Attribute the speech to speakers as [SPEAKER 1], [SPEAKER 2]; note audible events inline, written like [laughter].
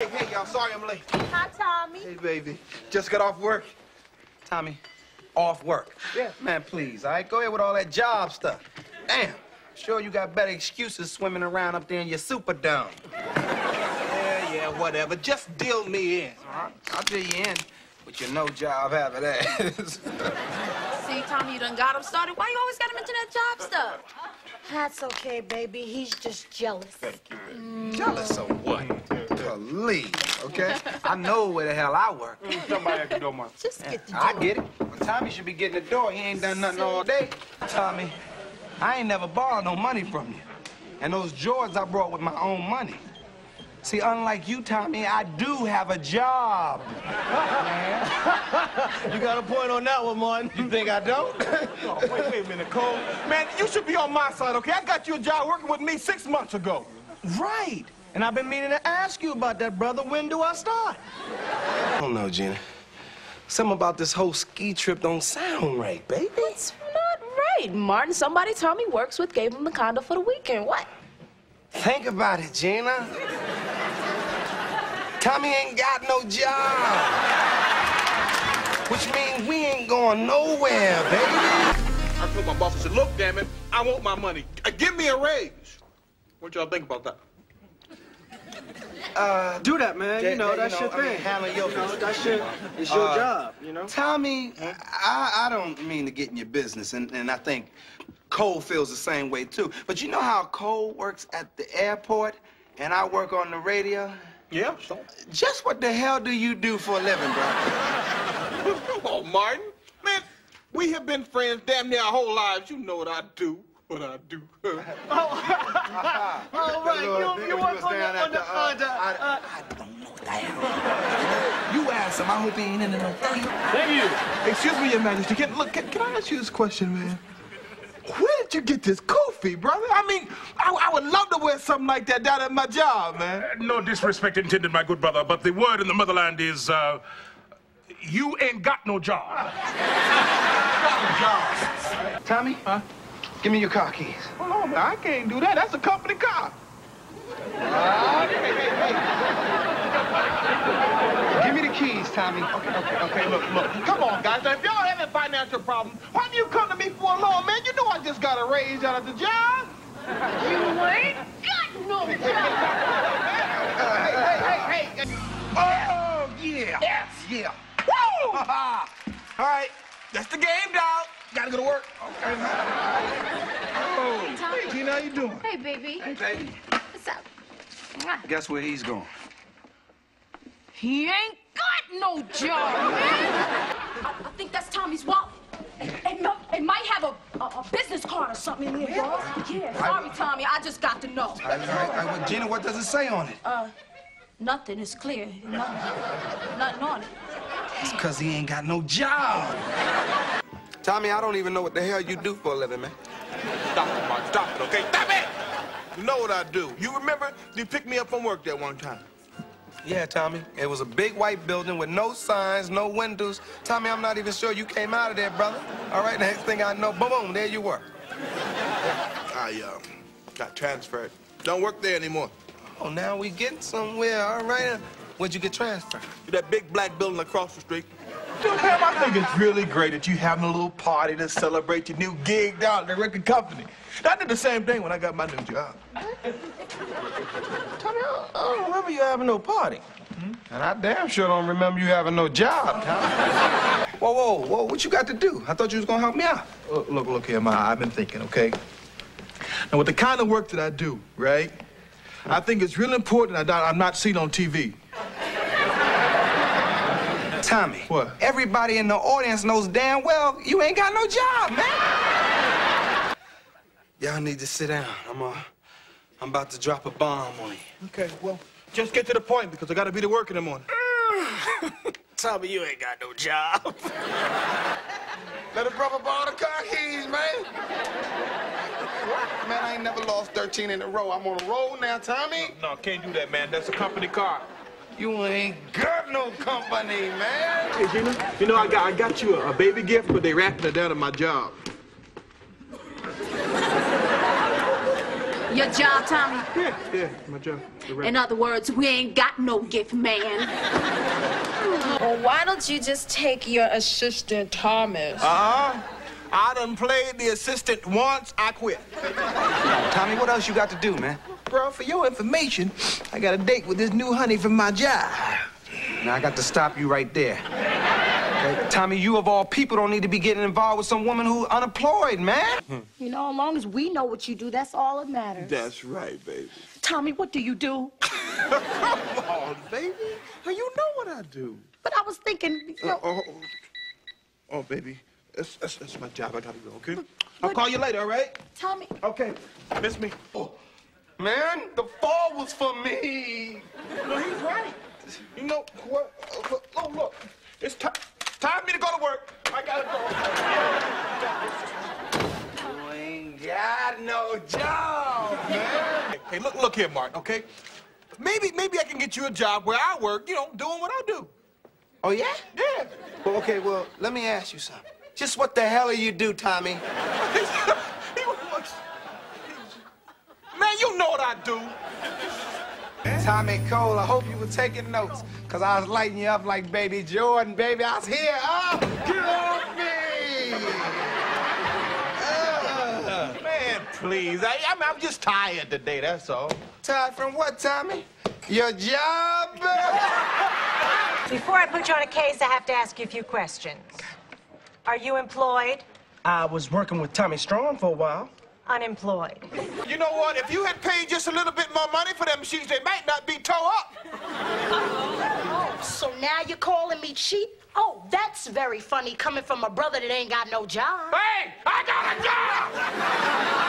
[SPEAKER 1] Hey, hey, y'all, sorry I'm late.
[SPEAKER 2] Hi, Tommy.
[SPEAKER 1] Hey, baby. Just got off work.
[SPEAKER 3] Tommy, off work.
[SPEAKER 1] Yeah.
[SPEAKER 3] Man, please, all right? Go ahead with all that job stuff. Damn. Sure you got better excuses swimming around up there in your super superdome.
[SPEAKER 1] Yeah, yeah, whatever. Just deal me in.
[SPEAKER 3] All right, I'll deal you in with your no job habit ass. [laughs]
[SPEAKER 2] See, Tommy, you done got him started. Why you always gotta mention that job stuff?
[SPEAKER 4] That's okay, baby. He's just jealous. Thank you.
[SPEAKER 3] Jealous of what? Please, okay? [laughs] I know where the hell I work. Mm-hmm.
[SPEAKER 1] Somebody at the door, man.
[SPEAKER 4] Just get the
[SPEAKER 3] I get it. But Tommy should be getting the door. He ain't done nothing all day. Tommy, I ain't never borrowed no money from you. And those Jordans I brought with my own money. See, unlike you, Tommy, I do have a job. [laughs]
[SPEAKER 1] You got a point on that one, Martin.
[SPEAKER 3] You think I don't? [laughs]
[SPEAKER 1] Oh, wait, wait a minute, Cole. Man, you should be on my side, okay? I got you a job working with me six months ago.
[SPEAKER 3] right. And I've been meaning to ask you about that, brother. When do I start? I don't know, Gina. Something about this whole ski trip don't sound right, baby.
[SPEAKER 2] It's not right. Martin, somebody Tommy works with gave him the condo for the weekend. What?
[SPEAKER 3] Think about it, Gina. Tommy ain't got no job. Which means we ain't going nowhere, baby.
[SPEAKER 1] I told my boss, I said, look, damn it, I want my money. Give me a raise. What y'all think about that?
[SPEAKER 5] Do that, man.
[SPEAKER 3] That-
[SPEAKER 5] you know,
[SPEAKER 3] that,
[SPEAKER 5] that's
[SPEAKER 3] you
[SPEAKER 5] your
[SPEAKER 3] know, I mean,
[SPEAKER 5] thing.
[SPEAKER 3] handle your
[SPEAKER 5] you know,
[SPEAKER 3] business.
[SPEAKER 5] that's your, it's your
[SPEAKER 3] Uh,
[SPEAKER 5] job, you know?
[SPEAKER 3] Tommy, I, I don't mean to get in your business, and, and I think Cole feels the same way, too. But you know how Cole works at the airport and I work on the radio?
[SPEAKER 1] Yeah, so.
[SPEAKER 3] Just what the hell do you do for a living, bro? [laughs]
[SPEAKER 1] Come on, Martin. Man, we have been friends damn near our whole lives. You know what I do. What I do. [laughs] [laughs]
[SPEAKER 5] Oh, right. You, you work on the, on the, uh, the, uh,
[SPEAKER 3] You ask him. I hope he ain't into no thing.
[SPEAKER 5] Thank you.
[SPEAKER 1] Excuse me, Your Majesty. Can, look, can, can I ask you this question, man? Where did you get this kufi, brother? I mean, I, I would love to wear something like that down at my job, man.
[SPEAKER 6] No disrespect intended, my good brother, but the word in the motherland is, uh, you ain't got no job. [laughs]
[SPEAKER 3] Tommy? Huh? Give me your car keys.
[SPEAKER 1] Hold on, man. I can't do that. That's a company car.
[SPEAKER 3] Give me the keys, Tommy.
[SPEAKER 1] Okay, okay, okay. Look, look. Come on, guys. If y'all having financial problems, why do you come to me for a loan, man? You know I just got a raise out of the job.
[SPEAKER 4] You ain't got no [laughs] job.
[SPEAKER 1] Hey, hey, hey, hey.
[SPEAKER 3] Oh, yeah. Yes. Yeah.
[SPEAKER 1] Woo! [laughs] All right. That's the game, dog. Gotta go to work. Okay.
[SPEAKER 4] Hey, Tommy.
[SPEAKER 1] Hey, Tina, how you doing?
[SPEAKER 4] Hey, baby.
[SPEAKER 3] Hey, baby,
[SPEAKER 4] What's up? Mwah.
[SPEAKER 3] guess where he's going?
[SPEAKER 4] He ain't got no job, man.
[SPEAKER 2] I, I think that's Tommy's wallet. It, mi- it might have a, a, a business card or something in there, y'all. Yeah, sorry, Tommy. I just got to know.
[SPEAKER 3] All right, all right, all right. Well, Gina, what does it say on it?
[SPEAKER 2] Uh, nothing is clear. Nothing, nothing on it.
[SPEAKER 3] It's because he ain't got no job. Tommy, I don't even know what the hell you do for a living, man.
[SPEAKER 1] Stop it, Mark. Stop it, okay? You know what I do. You remember you picked me up from work that one time.
[SPEAKER 3] Yeah, Tommy. It was a big white building with no signs, no windows. Tommy, I'm not even sure you came out of there, brother. All right, next thing I know, boom, boom, there you were.
[SPEAKER 1] I, uh, got transferred. Don't work there anymore.
[SPEAKER 3] Oh, now we getting somewhere. All right. Where'd you get transferred?
[SPEAKER 1] To that big black building across the street. Dude, Pam, I think it's really great that you're having a little party to celebrate your new gig down at the record company. I did the same thing when I got my new job.
[SPEAKER 3] Tommy, I I don't remember you having no party. Hmm? And I damn sure don't remember you having no job, Tommy. [laughs] whoa, whoa, whoa, what you got to do? I thought you was gonna help me out.
[SPEAKER 1] Look, look, look here, Ma. I've been thinking, okay? Now, with the kind of work that I do, right? I think it's real important that I'm not seen on TV.
[SPEAKER 3] Tommy.
[SPEAKER 1] What?
[SPEAKER 3] Everybody in the audience knows damn well you ain't got no job, man. Y'all need to sit down. I'm uh, I'm about to drop a bomb on you.
[SPEAKER 1] Okay, well, just get to the point because I got to be to work in the morning. [sighs]
[SPEAKER 5] Tommy, you ain't got no job. [laughs]
[SPEAKER 3] Let a brother borrow the car keys, man. Man, I ain't never lost 13 in a row. I'm on a roll now, Tommy.
[SPEAKER 1] No, can't do that, man. That's a company car.
[SPEAKER 3] You ain't got no company, man.
[SPEAKER 1] Hey, Gina, you know, I got, I got you a, a baby gift, but they wrapping it out of my job.
[SPEAKER 4] Your job, Tommy?
[SPEAKER 1] Yeah, yeah, my job.
[SPEAKER 4] In other words, we ain't got no gift man.
[SPEAKER 7] Well, why don't you just take your assistant, Thomas?
[SPEAKER 1] Uh-huh. I done played the assistant once, I quit.
[SPEAKER 3] Tommy, what else you got to do, man?
[SPEAKER 1] Bro, for your information, I got a date with this new honey from my job.
[SPEAKER 3] Now I got to stop you right there. Okay, Tommy, you of all people don't need to be getting involved with some woman who's unemployed, man. Hmm.
[SPEAKER 2] You know, as long as we know what you do, that's all that matters.
[SPEAKER 1] That's right, baby.
[SPEAKER 2] Tommy, what do you do? [laughs]
[SPEAKER 1] Come on, baby. You know what I do.
[SPEAKER 2] But I was thinking, you uh, know,
[SPEAKER 1] Oh, oh, oh, baby. That's, that's, that's my job. I gotta go, okay? I'll call you later, all right?
[SPEAKER 2] Tommy,
[SPEAKER 1] Okay. Miss me? Oh,
[SPEAKER 3] Man, the fall was for me.
[SPEAKER 1] no, he's right. You know what? Uh, look, Oh, look. It's time. Time for me to go to work. I gotta go.
[SPEAKER 3] You ain't got no job, man.
[SPEAKER 1] Hey, hey, look, look here, Martin. Okay? Maybe, maybe I can get you a job where I work. You know, doing what I do.
[SPEAKER 3] Oh, yeah?
[SPEAKER 1] Yeah.
[SPEAKER 3] Well, okay, well, let me ask you something. Just what the hell are you do, Tommy? [laughs]
[SPEAKER 1] He was- Man, you know what I do.
[SPEAKER 3] Tommy Cole, I hope you were taking notes, because I was lighting you up like Baby Jordan, baby. I was here. Oh, get off me! Uh,
[SPEAKER 1] Man, please. I, I mean, I'm just tired today, that's all.
[SPEAKER 3] tired from what, Tommy? Your job?
[SPEAKER 8] Before I put you on a case, I have to ask you a few questions. Are you employed?
[SPEAKER 5] I was working with Tommy Strong for a while.
[SPEAKER 8] Unemployed?
[SPEAKER 1] You know what? If you had paid just a little bit more money for them machines, they might not be tore up.
[SPEAKER 2] oh, so now you're calling me cheap? Oh, that's very funny coming from a brother that ain't got no job.
[SPEAKER 1] Hey, I got a job!